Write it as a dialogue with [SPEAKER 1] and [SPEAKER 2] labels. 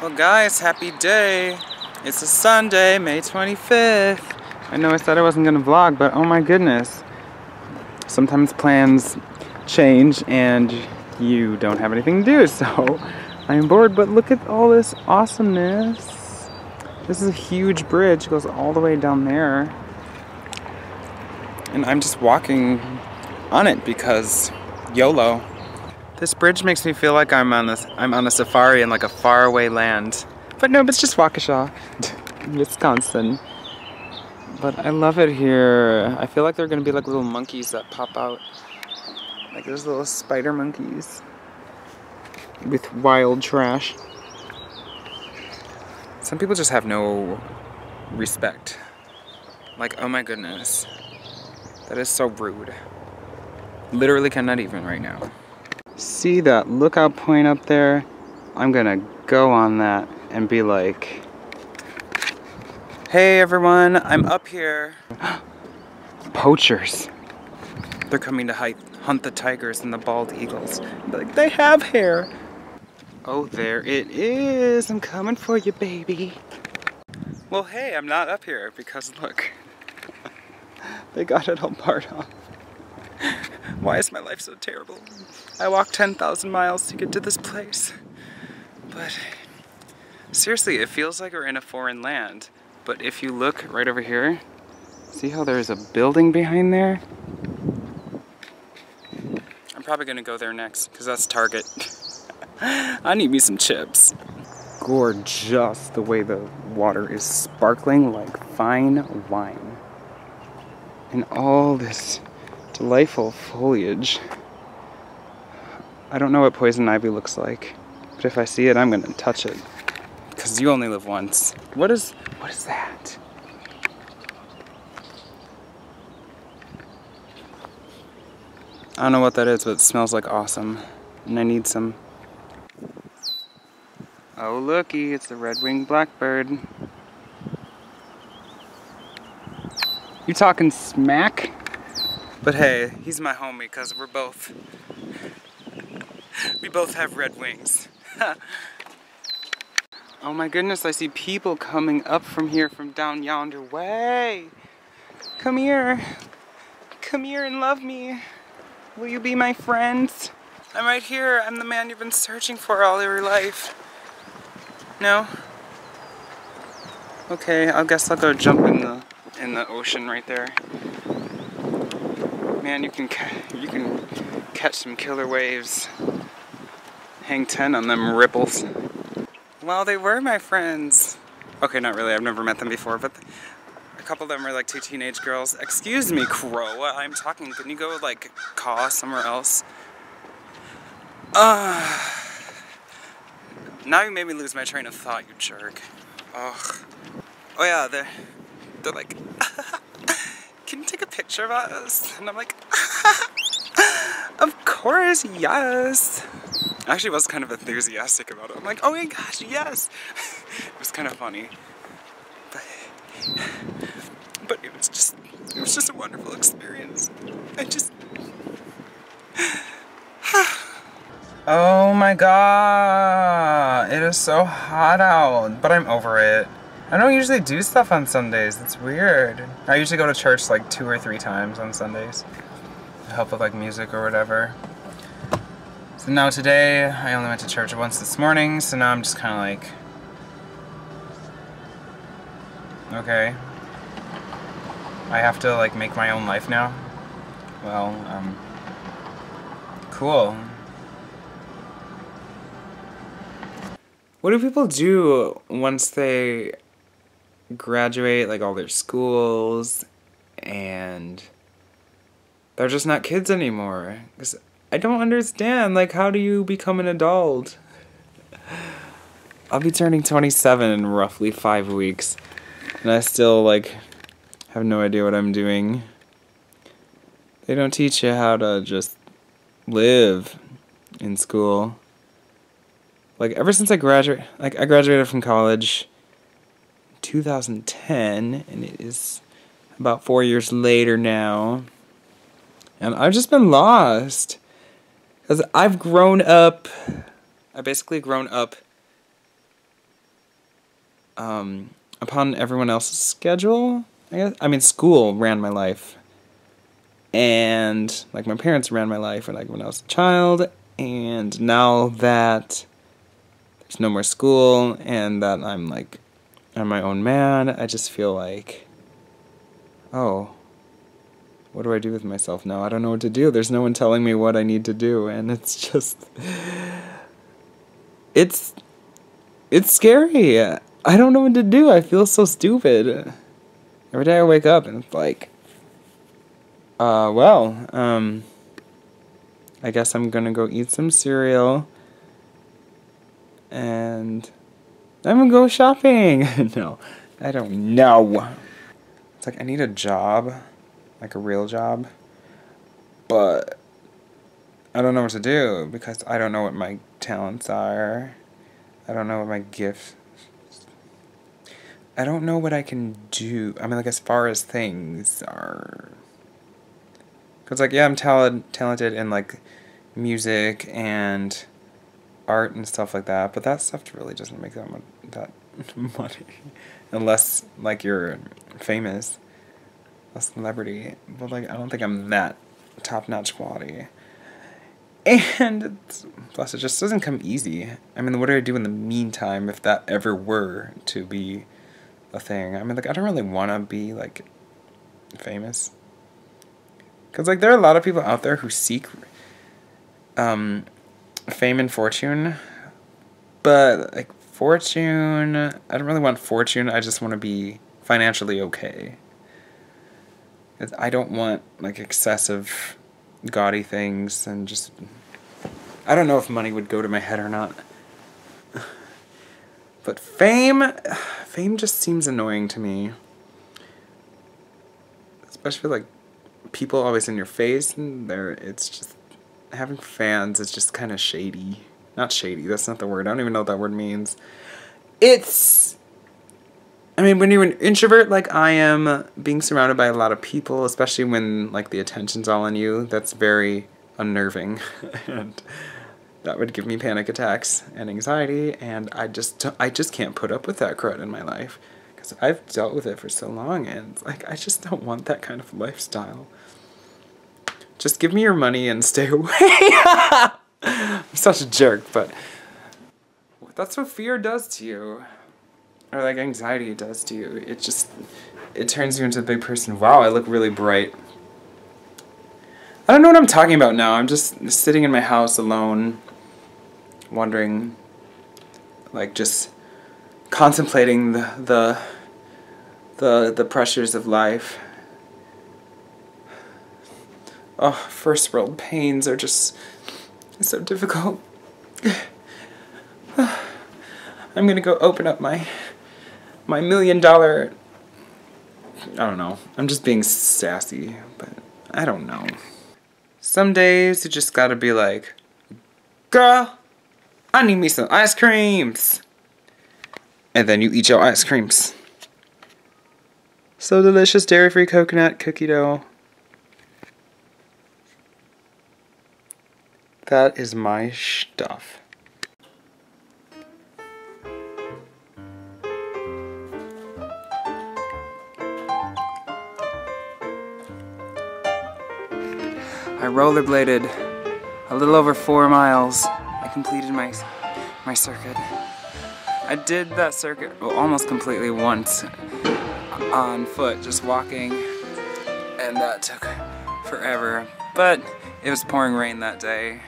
[SPEAKER 1] Well guys, happy day. It's a Sunday, May 25th. I know I said I wasn't gonna vlog, but oh my goodness. Sometimes plans change and you don't have anything to do, so I am bored, but look at all this awesomeness. This is a huge bridge, it goes all the way down there. And I'm just walking on it because YOLO. This bridge makes me feel like I'm on this I'm on a safari in like a faraway land. But no, it's just Waukesha, Wisconsin. But I love it here. I feel like there are gonna be like little monkeys that pop out. Like there's little spider monkeys with wild trash. Some people just have no respect. Like, oh my goodness. That is so rude. Literally cannot even right now see that lookout point up there, I'm gonna go on that and be like, Hey everyone, I'm up here. Poachers. They're coming to hunt the tigers and the bald eagles. Like, they have hair. Oh, there it is. I'm coming for you, baby. Well, hey, I'm not up here because look, they got it all part off. Why is my life so terrible? I walked 10,000 miles to get to this place. But seriously, it feels like we're in a foreign land. But if you look right over here, see how there's a building behind there? I'm probably gonna go there next, because that's Target. I need me some chips. Gorgeous the way the water is sparkling like fine wine. And all this delightful foliage. I don't know what poison ivy looks like, but if I see it, I'm gonna touch it. Because you only live once. What is, what is that? I don't know what that is, but it smells like awesome. And I need some. Oh looky, it's the red-winged blackbird. You talking smack? But hey, he's my homie because we're both we both have red wings. oh my goodness, I see people coming up from here from down yonder way. Come here. Come here and love me. Will you be my friend? I'm right here. I'm the man you've been searching for all your life. No? Okay, I guess I'll go jump in the in the ocean right there. Man, you can you can catch some killer waves hang 10 on them ripples. Well, they were my friends. Okay, not really, I've never met them before, but a couple of them are like two teenage girls. Excuse me, Crow, I'm talking. Can you go like caw somewhere else? Uh, now you made me lose my train of thought, you jerk. Ugh. Oh yeah, they're, they're like, us? And I'm like, of course, yes. I actually was kind of enthusiastic about it. I'm like, oh my gosh, yes! it was kind of funny. But, but it was just, it was just a wonderful experience. I just... oh my god! It is so hot out, but I'm over it. I don't usually do stuff on Sundays. It's weird. I usually go to church like two or three times on Sundays. To help with like music or whatever. So now today, I only went to church once this morning, so now I'm just kind of like, okay, I have to like make my own life now. Well, um, cool. What do people do once they graduate like all their schools and they're just not kids anymore? Because I don't understand. Like, how do you become an adult? I'll be turning 27 in roughly five weeks. And I still, like, have no idea what I'm doing. They don't teach you how to just live in school. Like, ever since I graduated, like, I graduated from college 2010, and it is about four years later now. And I've just been lost. Because I've grown up, I've basically grown up um, upon everyone else's schedule. I guess I mean school ran my life, and like my parents ran my life, or like when I was a child, and now that there's no more school and that I'm like I'm my own man, I just feel like, oh, what do I do with myself now? I don't know what to do. There's no one telling me what I need to do, and it's just, it's, it's scary. I don't know what to do. I feel so stupid. Every day I wake up and it's like, uh, well, um, I guess I'm gonna go eat some cereal and I'm gonna go shopping. no, I don't know. It's like I need a job, like a real job, but I don't know what to do because I don't know what my talents are. I don't know what my gifts. I don't know what I can do. I mean, like as far as things are. Cause like yeah, I'm talent talented in like music and art and stuff like that, but that stuff really doesn't make that much that money unless like you're famous, a celebrity. But like I don't think I'm that top notch quality. And plus, it just doesn't come easy. I mean, what do I do in the meantime if that ever were to be a thing? I mean, like, I don't really want to be, like, famous. Because, like, there are a lot of people out there who seek um, fame and fortune. But, like, fortune, I don't really want fortune. I just want to be financially okay. I don't want, like, excessive gaudy things and just I don't know if money would go to my head or not. But fame fame just seems annoying to me. Especially like people always in your face and there it's just having fans is just kind of shady. Not shady, that's not the word. I don't even know what that word means. It's I mean, when you're an introvert like I am, being surrounded by a lot of people, especially when like the attention's all on you, that's very unnerving, and that would give me panic attacks and anxiety, and I just I just can't put up with that crud in my life because I've dealt with it for so long, and like I just don't want that kind of lifestyle. Just give me your money and stay away. I'm such a jerk, but that's what fear does to you or like anxiety does to you. It just it turns you into a big person. Wow, I look really bright. I don't know what I'm talking about now. I'm just sitting in my house alone, wondering, like just contemplating the the the, the pressures of life. Oh, first world pains are just so difficult. I'm gonna go open up my my million dollar. I don't know. I'm just being sassy, but I don't know. Some days you just gotta be like, girl, I need me some ice creams. And then you eat your ice creams. So delicious dairy free coconut cookie dough. That is my stuff. I rollerbladed a little over four miles. I completed my my circuit. I did that circuit well, almost completely once on foot, just walking, and that took forever. But it was pouring rain that day,